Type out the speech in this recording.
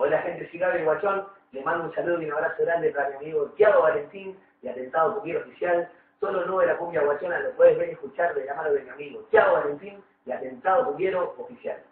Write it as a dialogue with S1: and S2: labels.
S1: Hola gente Chicago y Guachón, le mando un saludo y un abrazo grande para mi amigo Tiago Valentín de Atentado Cupiero Oficial. Solo no de la cumbia guachona lo puedes ver y escuchar de la mano de mi amigo Tiago Valentín de Atentado Cupiero Oficial.